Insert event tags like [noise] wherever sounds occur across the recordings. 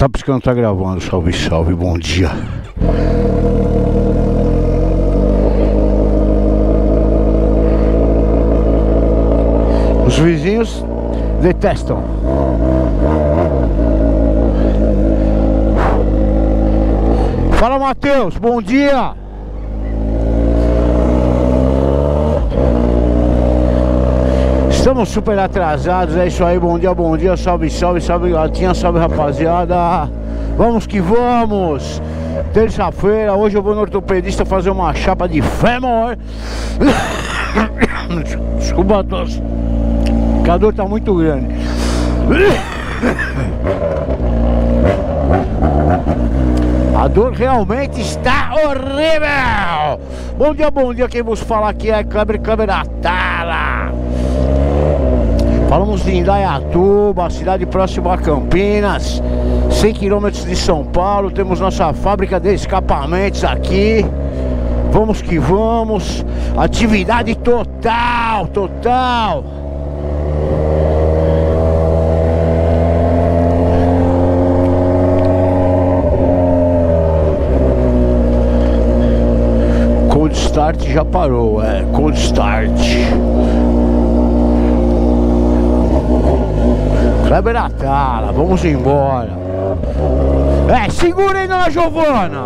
Tá piscando, tá gravando. Salve, salve, bom dia. Os vizinhos detestam. Fala, Matheus, bom dia. Estamos super atrasados, é isso aí, bom dia, bom dia, salve, salve, salve gatinha, salve rapaziada. Vamos que vamos. Terça-feira, hoje eu vou no ortopedista fazer uma chapa de fêmur [coughs] Desculpa a tosse a dor tá muito grande. A dor realmente está horrível. Bom dia, bom dia, quem vos fala aqui é Câmera Câmera Tala Falamos de Indaiatuba, cidade próxima a Campinas, 100 quilômetros de São Paulo. Temos nossa fábrica de escapamentos aqui. Vamos que vamos. Atividade total, total. Cold Start já parou, é Cold Start. Kleber Atala, vamos embora. É, segura aí, dona Giovana.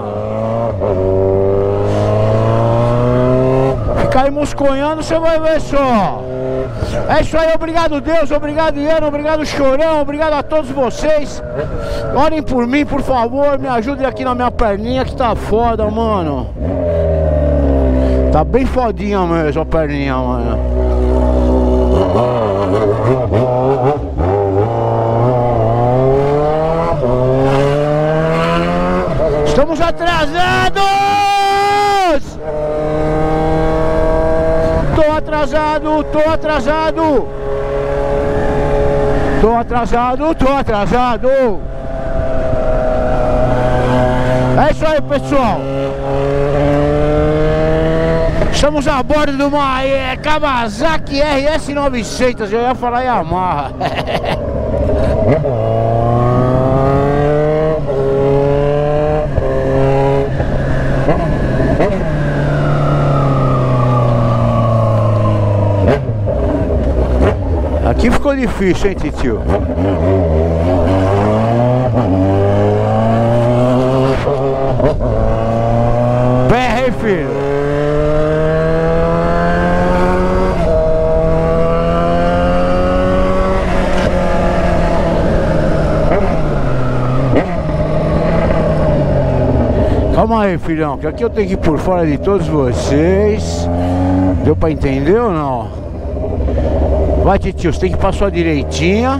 Ficar aí musconhando, você vai ver só. É isso aí, obrigado Deus, obrigado Iano, obrigado Chorão, obrigado a todos vocês. Orem por mim, por favor, me ajudem aqui na minha perninha que tá foda, mano. Tá bem fodinha mesmo a perninha, mano. Estamos atrasados! Tô atrasado, tô atrasado! Tô atrasado, tô atrasado! É isso aí, pessoal! Estamos a bordo de uma é, Kawasaki RS900, eu ia falar Yamaha. [laughs] Aqui difícil, hein, tio? Berra, filho? Calma aí, filhão, que aqui eu tenho que ir por fora de todos vocês. Deu pra entender ou não? Vai, tio, você tem que passar direitinha.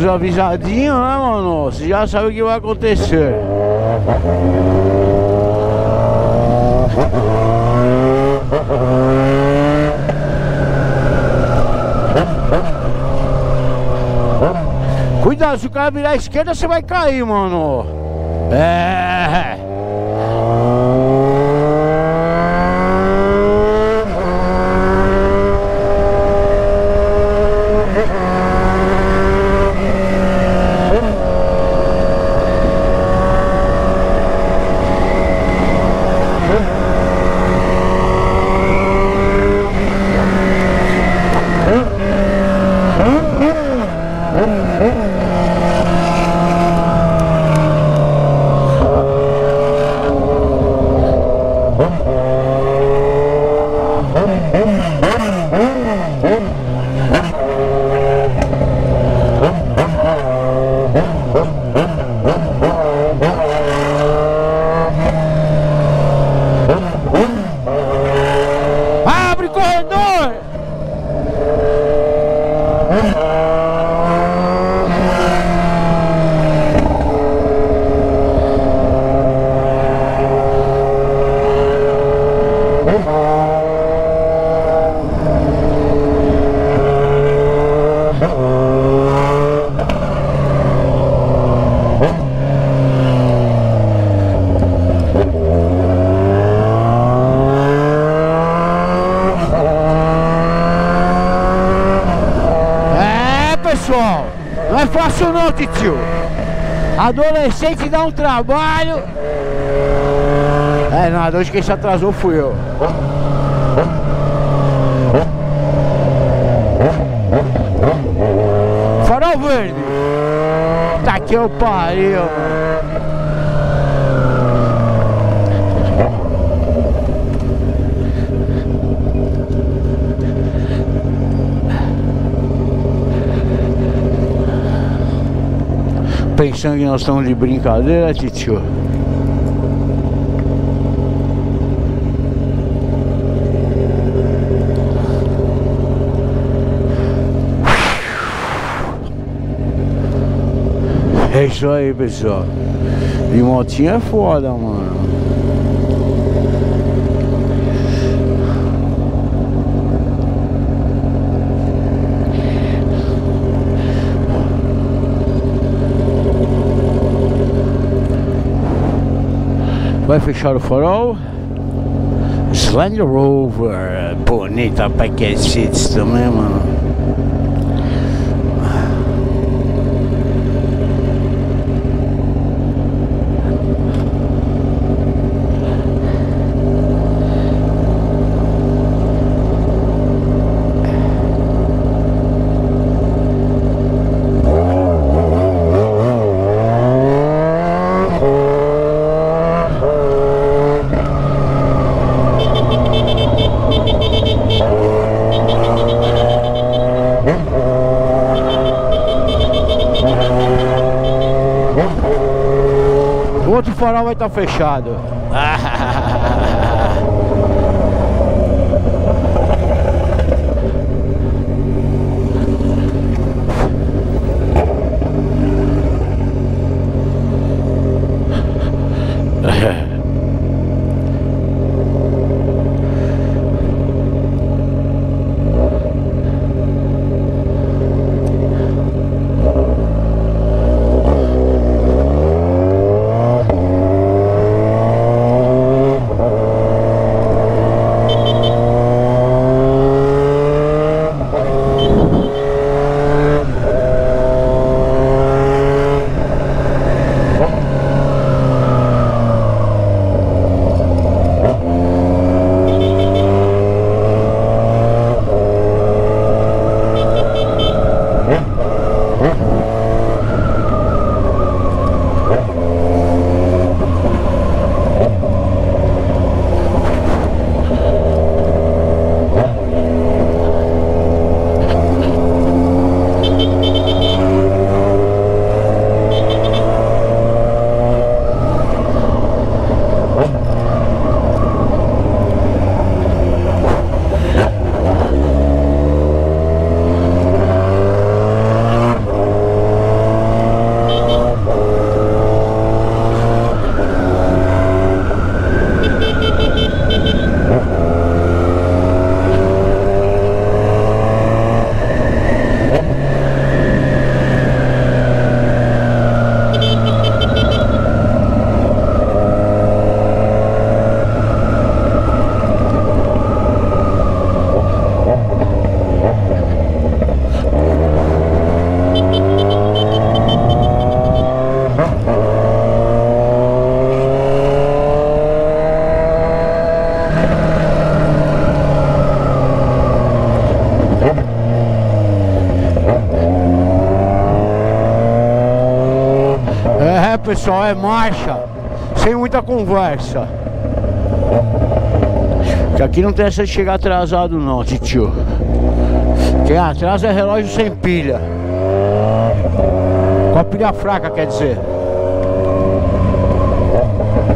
Um desavisadinho, né, mano? Você já sabe o que vai acontecer. Cuidado, se o cara virar à esquerda, você vai cair, mano. É. fácil não, tio. Adolescente dá um trabalho. É nada, hoje quem se atrasou fui eu. Que eu pariu. pensando que nós estamos de brincadeira, tio? Isso aí, pessoal. De motinha é foda, mano. Vai fechar o farol. Slender Rover, bonita pra também, mano. Farol vai estar tá fechado. Pessoal, é marcha, sem muita conversa. Que aqui não tem essa de chegar atrasado não, tio. Quem atrasa é relógio sem pilha. Com a pilha fraca, quer dizer.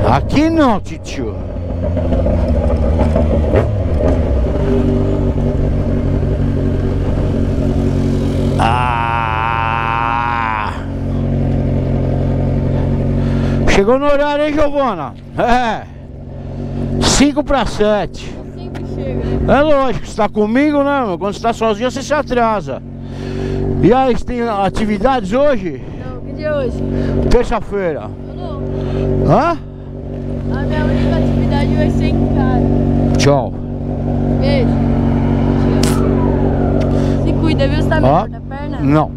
Aqui não, tio. Chegou no horário, hein, Giovana? É. 5 para 7. Sempre chega, né? É lógico, você tá comigo, né, meu? Quando você tá sozinho, você se atrasa. E aí, você tem atividades hoje? Não, que dia é hoje? Terça-feira. Não. Hã? A minha única atividade vai ser em casa. Tchau. Beijo. Se cuida, viu? Você tá melhor da perna? Não.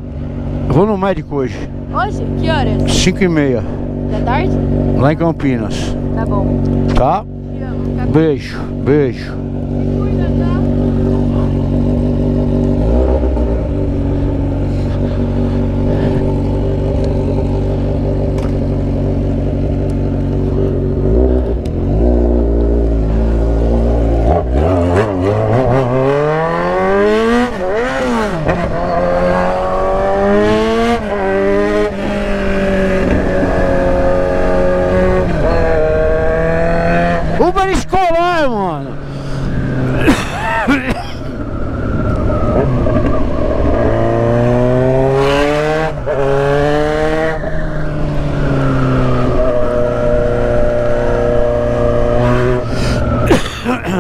Eu vou no médico hoje. Hoje? Que horas? 5 e meia. Da tarde? Lá em Campinas. Tá bom. Tá? Beijo, beijo. Se cuida, tá? Uber escolar, mano.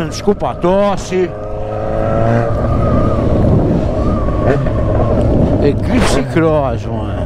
Desculpa a tosse. Eclipse Cross, mano.